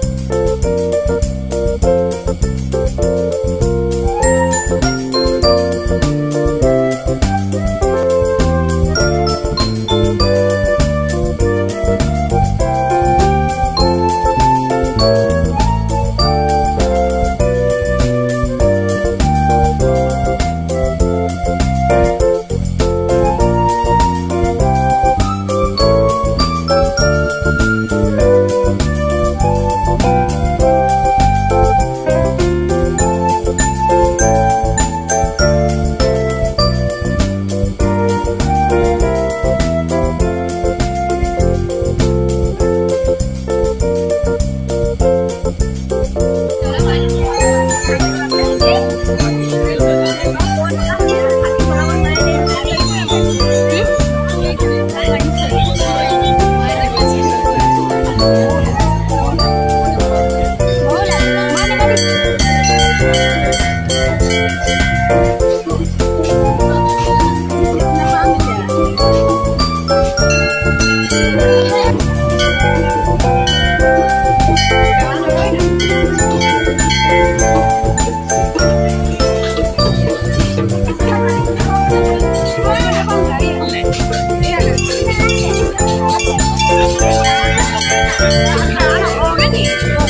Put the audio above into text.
you. 我跟你说。